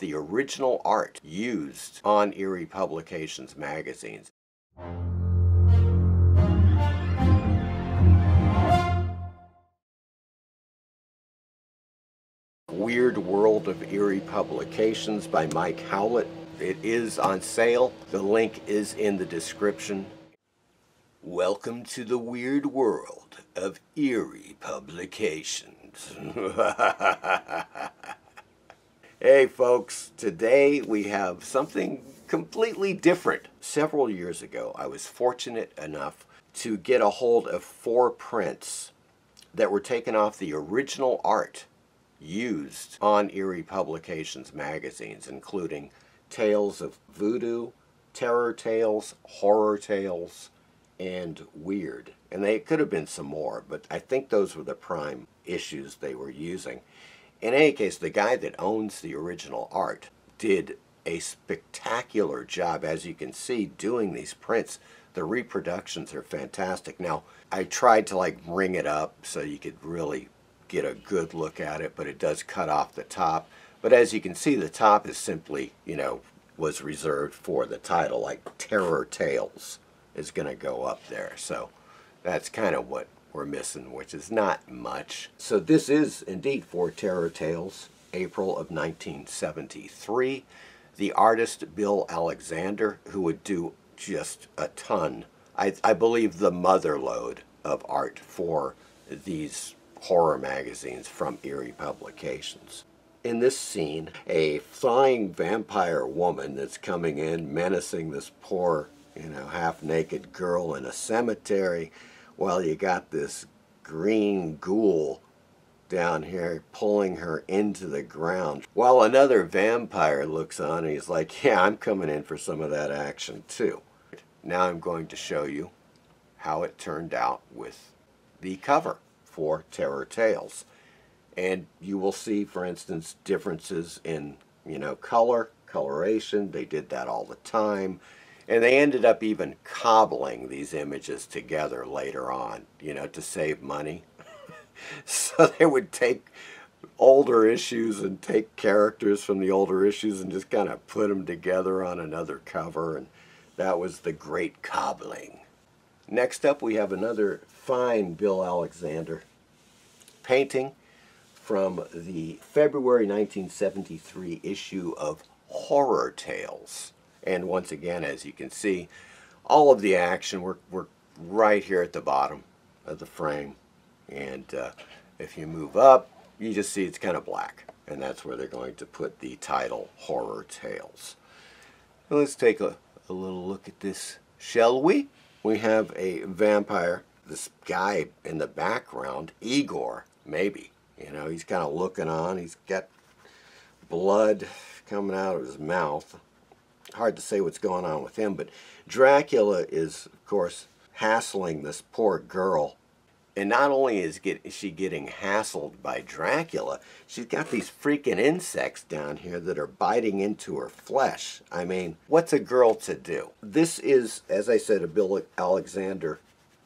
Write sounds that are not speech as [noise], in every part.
the original art used on Eerie Publications magazines. Weird World of Eerie Publications by Mike Howlett. It is on sale. The link is in the description. Welcome to the weird world of Eerie Publications. [laughs] hey folks, today we have something completely different. Several years ago, I was fortunate enough to get a hold of four prints that were taken off the original art used on Eerie Publications magazines, including Tales of Voodoo, Terror Tales, Horror Tales, and Weird. And they could have been some more, but I think those were the prime issues they were using. In any case, the guy that owns the original art did a spectacular job, as you can see, doing these prints. The reproductions are fantastic. Now, I tried to like ring it up so you could really get a good look at it, but it does cut off the top. But as you can see, the top is simply, you know, was reserved for the title, like Terror Tales is going to go up there. So that's kind of what we're missing, which is not much. So this is indeed for Terror Tales, April of 1973. The artist Bill Alexander, who would do just a ton, I, I believe the mother load of art for these horror magazines from Eerie Publications. In this scene, a flying vampire woman that's coming in menacing this poor, you know, half-naked girl in a cemetery while you got this green ghoul down here pulling her into the ground while another vampire looks on and he's like yeah I'm coming in for some of that action too now I'm going to show you how it turned out with the cover for Terror Tales. And you will see, for instance, differences in, you know, color, coloration. They did that all the time. And they ended up even cobbling these images together later on, you know, to save money. [laughs] so they would take older issues and take characters from the older issues and just kind of put them together on another cover. And that was the great cobbling. Next up, we have another fine Bill Alexander painting from the February 1973 issue of Horror Tales. And once again, as you can see, all of the action, we're, we're right here at the bottom of the frame. And uh, if you move up, you just see it's kind of black. And that's where they're going to put the title Horror Tales. let's take a, a little look at this, shall we? we have a vampire, this guy in the background, Igor, maybe. You know, he's kind of looking on. He's got blood coming out of his mouth. Hard to say what's going on with him, but Dracula is, of course, hassling this poor girl and not only is, get, is she getting hassled by Dracula, she's got these freaking insects down here that are biting into her flesh. I mean, what's a girl to do? This is, as I said, a Bill Alexander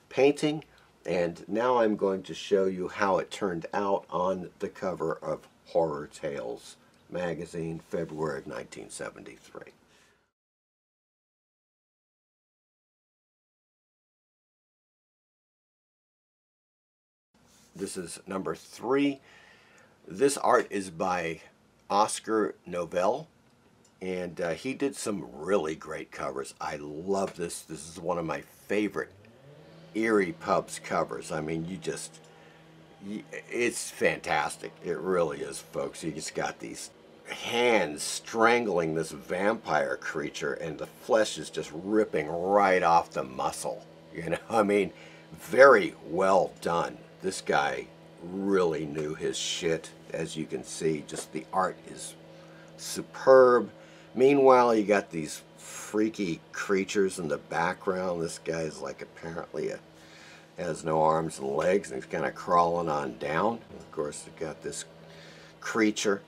painting. And now I'm going to show you how it turned out on the cover of Horror Tales magazine, February of 1973. This is number three. This art is by Oscar Novelle, and uh, he did some really great covers. I love this. This is one of my favorite Eerie Pubs covers. I mean, you just, it's fantastic. It really is, folks. You just got these hands strangling this vampire creature, and the flesh is just ripping right off the muscle. You know, [laughs] I mean, very well done this guy really knew his shit as you can see. Just the art is superb. Meanwhile you got these freaky creatures in the background. This guy's like apparently a, has no arms and legs and he's kind of crawling on down. Of course you got this creature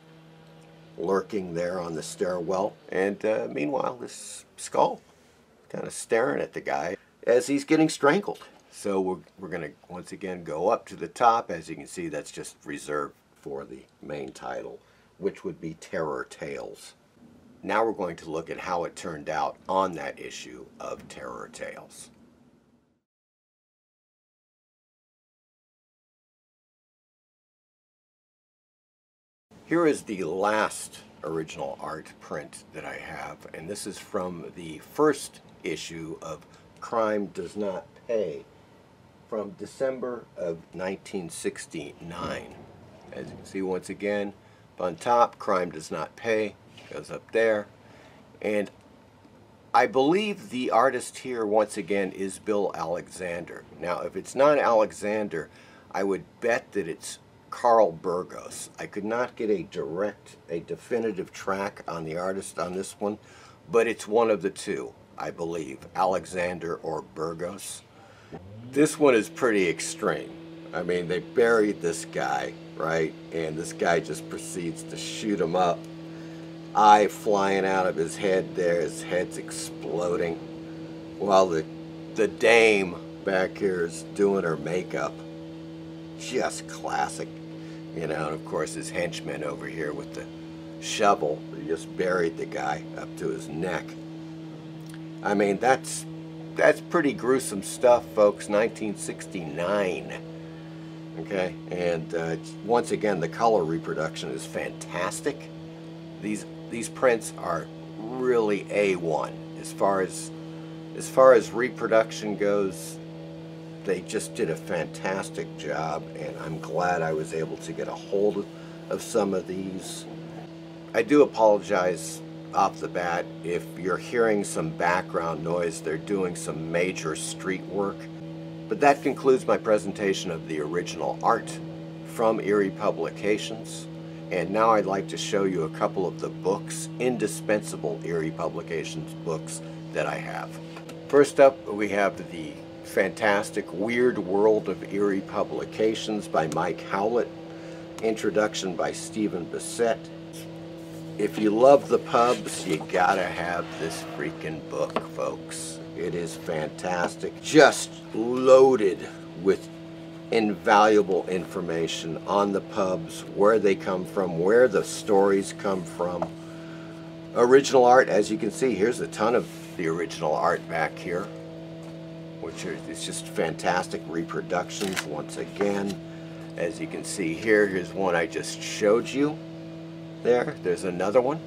lurking there on the stairwell and uh, meanwhile this skull kind of staring at the guy as he's getting strangled so we're, we're going to once again go up to the top. As you can see, that's just reserved for the main title, which would be Terror Tales. Now we're going to look at how it turned out on that issue of Terror Tales. Here is the last original art print that I have, and this is from the first issue of Crime Does Not Pay from December of 1969. As you can see once again, on top, Crime Does Not Pay, goes up there, and I believe the artist here once again is Bill Alexander. Now if it's not Alexander, I would bet that it's Carl Burgos. I could not get a direct, a definitive track on the artist on this one, but it's one of the two, I believe, Alexander or Burgos. This one is pretty extreme. I mean, they buried this guy, right? And this guy just proceeds to shoot him up. Eye flying out of his head there, his head's exploding. While the, the dame back here is doing her makeup. Just classic. You know, and of course his henchman over here with the shovel, he just buried the guy up to his neck. I mean, that's that's pretty gruesome stuff, folks. 1969. Okay, and uh, once again, the color reproduction is fantastic. These these prints are really a1 as far as as far as reproduction goes they just did a fantastic job and I'm glad I was able to get a hold of some of these. I do apologize off the bat if you're hearing some background noise. They're doing some major street work. But that concludes my presentation of the original art from Eerie Publications. And now I'd like to show you a couple of the books, indispensable Eerie Publications books that I have. First up, we have the fantastic Weird World of Eerie Publications by Mike Howlett. Introduction by Stephen Bissette. If you love the pubs, you gotta have this freaking book, folks. It is fantastic. Just loaded with invaluable information on the pubs, where they come from, where the stories come from. Original art, as you can see, here's a ton of the original art back here which is just fantastic reproductions once again. As you can see here, here's one I just showed you. There, there's another one.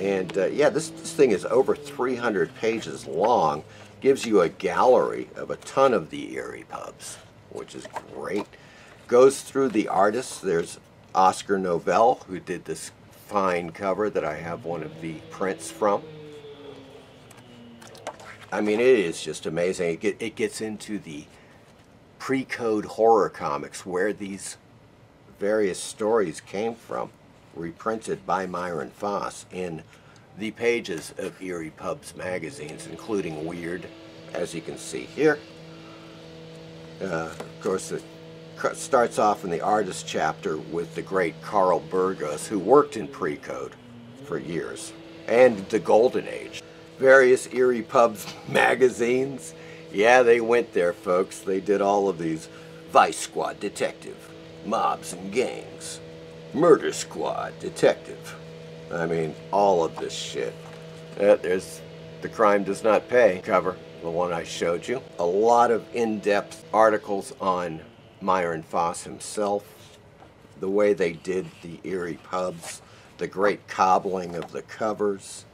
And uh, yeah, this, this thing is over 300 pages long. Gives you a gallery of a ton of the Eerie pubs, which is great. Goes through the artists. There's Oscar Novelle, who did this fine cover that I have one of the prints from. I mean, it is just amazing. It, get, it gets into the pre-code horror comics where these various stories came from, reprinted by Myron Fass in the pages of Eerie Pubs magazines, including Weird, as you can see here. Uh, of course, it starts off in the artist chapter with the great Carl Burgos, who worked in pre-code for years, and the Golden Age various Eerie Pubs [laughs] magazines. Yeah, they went there, folks. They did all of these. Vice Squad Detective, Mobs and Gangs, Murder Squad Detective. I mean, all of this shit. Uh, there's The Crime Does Not Pay cover, the one I showed you. A lot of in-depth articles on Myron Fass himself, the way they did the Eerie Pubs, the great cobbling of the covers,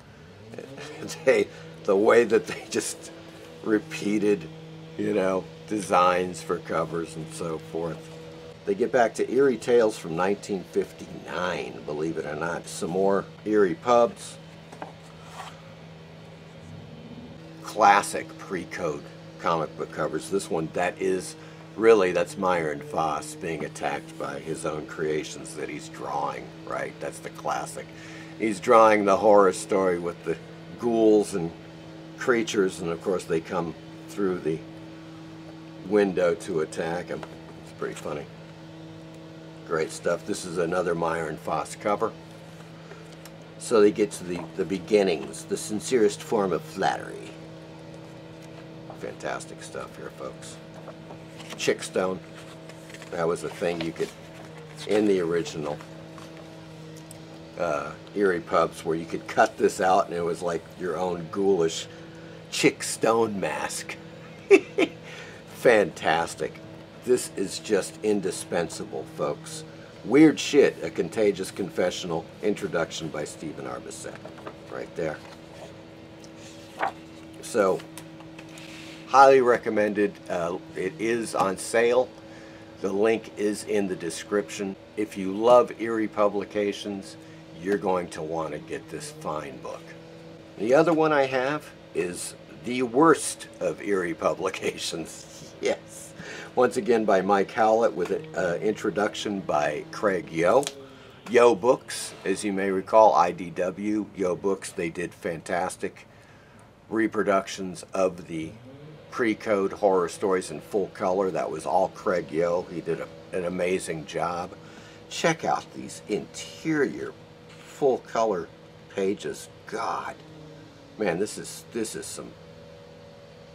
[laughs] they, the way that they just repeated, you know, designs for covers and so forth. They get back to Eerie Tales from 1959, believe it or not. Some more Eerie Pubs. Classic pre-code comic book covers. This one, that is really, that's Myron Fass being attacked by his own creations that he's drawing, right? That's the classic he's drawing the horror story with the ghouls and creatures, and of course they come through the window to attack him. It's pretty funny. Great stuff. This is another Myron Fass cover. So they get to the, the beginnings, the sincerest form of flattery. Fantastic stuff here, folks. Chickstone. That was a thing you could in the original uh, Eerie pubs where you could cut this out and it was like your own ghoulish chick stone mask. [laughs] Fantastic. This is just indispensable, folks. Weird Shit, A Contagious Confessional, introduction by Stephen R. Right there. So, highly recommended. Uh, it is on sale. The link is in the description. If you love Eerie publications, you're going to want to get this fine book. The other one I have is The Worst of Eerie Publications. [laughs] yes. Once again by Mike Howlett with an uh, introduction by Craig Yoe. Yoe Books, as you may recall, IDW, Yoe Books, they did fantastic reproductions of the pre-code horror stories in full color. That was all Craig Yoe. He did a, an amazing job. Check out these interior full color pages. God, man, this is this is some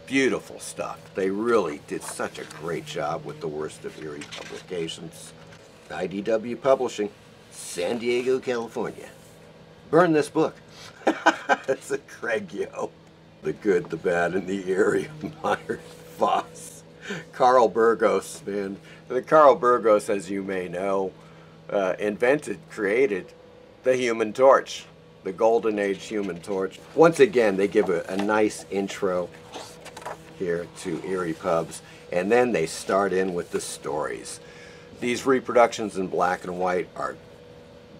beautiful stuff. They really did such a great job with the worst of Eerie publications. IDW Publishing, San Diego, California. Burn this book. [laughs] it's a Craig Yoe. The good, the bad, and the eerie [laughs] Myron Fass. Carl Burgos, man. The Carl Burgos, as you may know, uh, invented, created the Human Torch, the Golden Age Human Torch. Once again, they give a, a nice intro here to Eerie Pubs, and then they start in with the stories. These reproductions in black and white are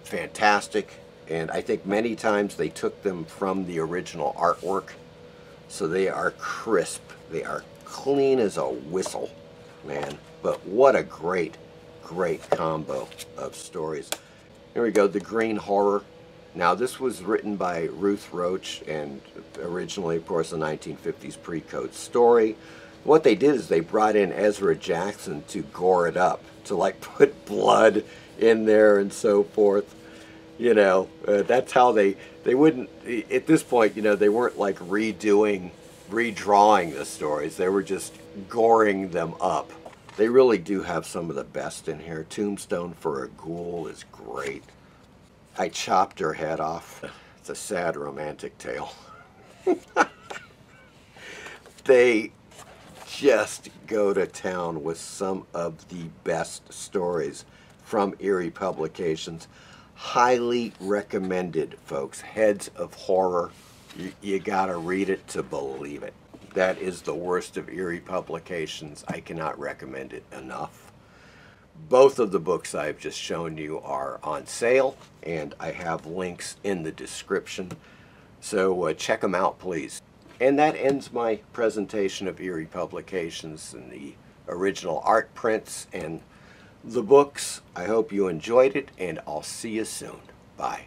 fantastic, and I think many times they took them from the original artwork, so they are crisp. They are clean as a whistle, man. But what a great, great combo of stories. Here we go, The Green Horror. Now this was written by Ruth Roche and originally of course a 1950s pre-code story. What they did is they brought in Ezra Jackson to gore it up, to like [laughs] put blood in there and so forth. You know, uh, that's how they, they wouldn't, at this point, you know, they weren't like redoing, redrawing the stories. They were just goring them up. They really do have some of the best in here. Tombstone for a Ghoul is great. I chopped her head off. It's a sad romantic tale. [laughs] they just go to town with some of the best stories from Eerie Publications. Highly recommended, folks. Heads of Horror. You, you gotta read it to believe it that is the worst of Eerie publications. I cannot recommend it enough. Both of the books I've just shown you are on sale, and I have links in the description. So uh, check them out, please. And that ends my presentation of Eerie Publications and the original art prints and the books. I hope you enjoyed it, and I'll see you soon. Bye.